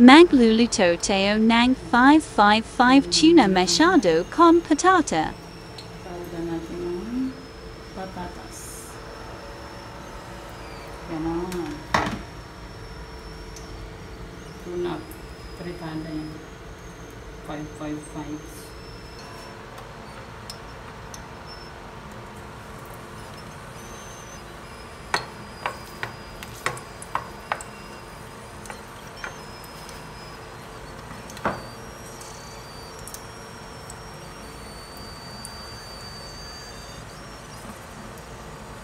Maglulu toteo nang 555 tuna machado con patata. Patatas. Tuna 555.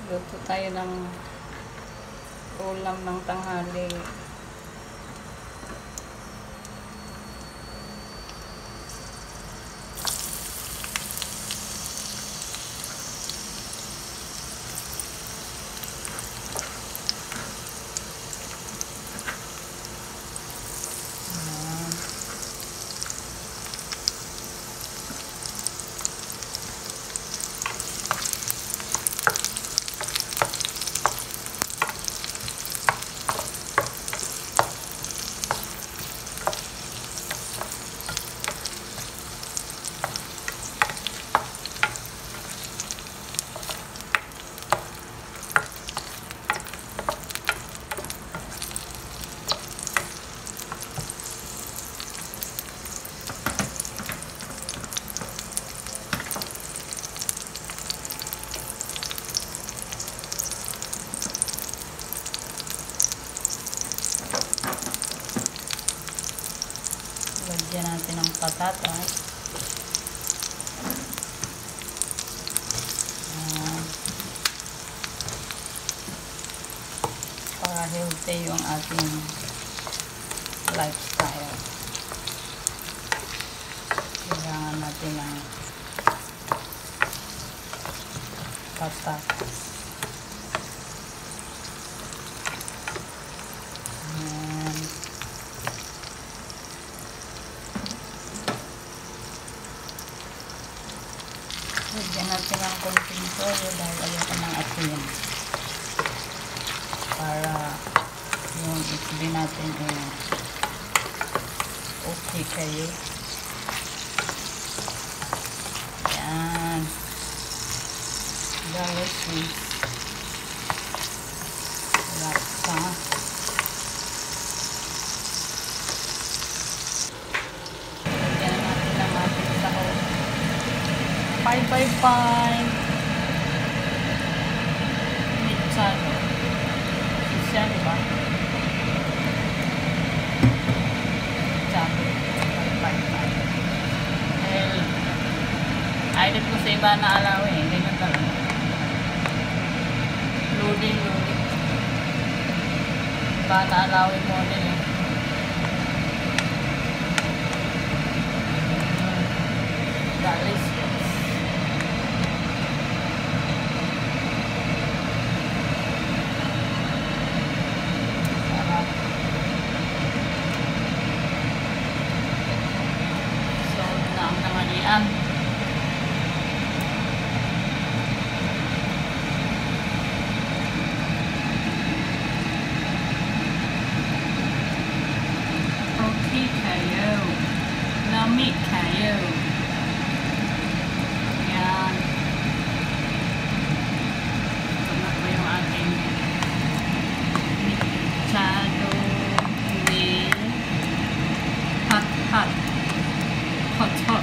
Luto tayo ng ulam ng tanghali. Lagyan natin ng patatas. Para healthy yung ating lifestyle. Kailangan natin ng patatas. Natin ng konting toyo dahil ayoko ng asin. Para yung itli natin eh, okay kayo. Yan. Garlic sweet. Laksa. Lagyan natin ng ating sahog. 555 Mitsano Isya, di ba? Mitsano 555 Dahil Idol ko sa iba na alaw eh. Ganyan talaga. Loading, loading. Iba na alawin mo din Sami Kayo. Ayan. Ito na po yung ating Chado with hot hot hot hot